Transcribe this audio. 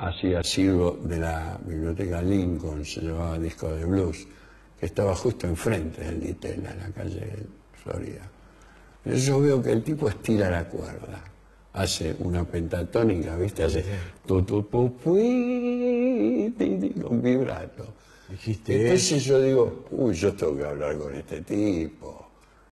hacía sirvo de la biblioteca Lincoln, se llevaba disco de blues, que estaba justo enfrente del Ditela, en la calle Florida. Entonces yo veo que el tipo estira la cuerda, hace una pentatónica, ¿viste? Hace tu, tu, pu, pui, ti, ti, con vibrato. Dijiste, Entonces yo digo, uy, yo tengo que hablar con este tipo.